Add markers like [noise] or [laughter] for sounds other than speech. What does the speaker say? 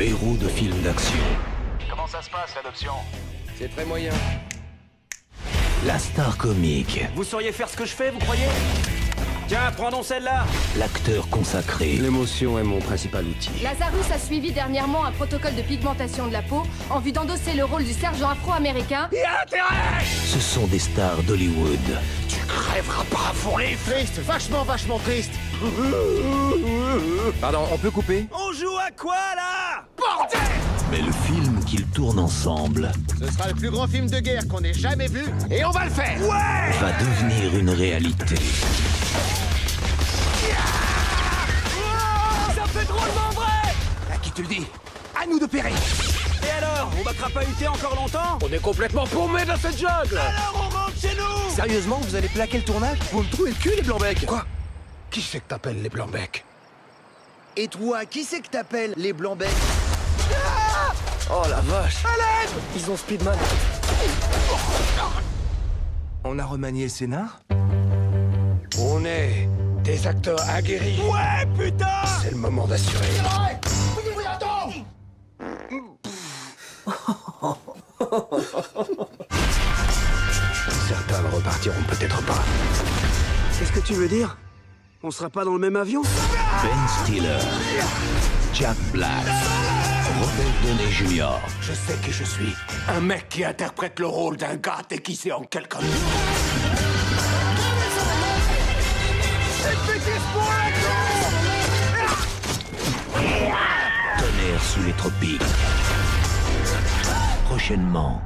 héros de films d'action. Comment ça se passe l'adoption C'est très moyen. La star comique, Vous sauriez faire ce que je fais, vous croyez Tiens, prenons celle-là l'acteur consacré, L'émotion est mon principal outil. Lazarus a suivi dernièrement un protocole de pigmentation de la peau en vue d'endosser le rôle du sergent afro-américain. ce sont des stars d'Hollywood. Tu crèveras pas les Triste, vachement, vachement triste. Pardon, on peut couper On joue à quoi, là? Mais le film qu'ils tournent ensemble Ce sera le plus grand film de guerre qu'on ait jamais vu, et on va le faire! Va devenir une réalité. Ça fait drôlement vrai! À qui tu le dis? À nous de périr! Et alors On va crapahuter encore longtemps? On est complètement paumé dans cette jungle! Alors on rentre chez nous Sérieusement, vous allez plaquer le tournage Vous me trouvez le cul, les blancs-becs Quoi Qui c'est que t'appelles les blancs-becs Et toi, qui c'est que t'appelles les blancs-becs Oh la vache. Ils ont Speedman. On a remanié le scénar On est des acteurs aguerris. Ouais, putain C'est le moment d'assurer [laughs] [laughs] Certains ne repartiront peut-être pas. Qu'est-ce que tu veux dire? On sera pas dans le même avion? Ben Stiller, Jack Black, Robert Downey Jr. Je sais qui je suis. Un mec qui interprète le rôle d'un gars déguisé en quelqu'un. Tonnerre sous les tropiques. Prochainement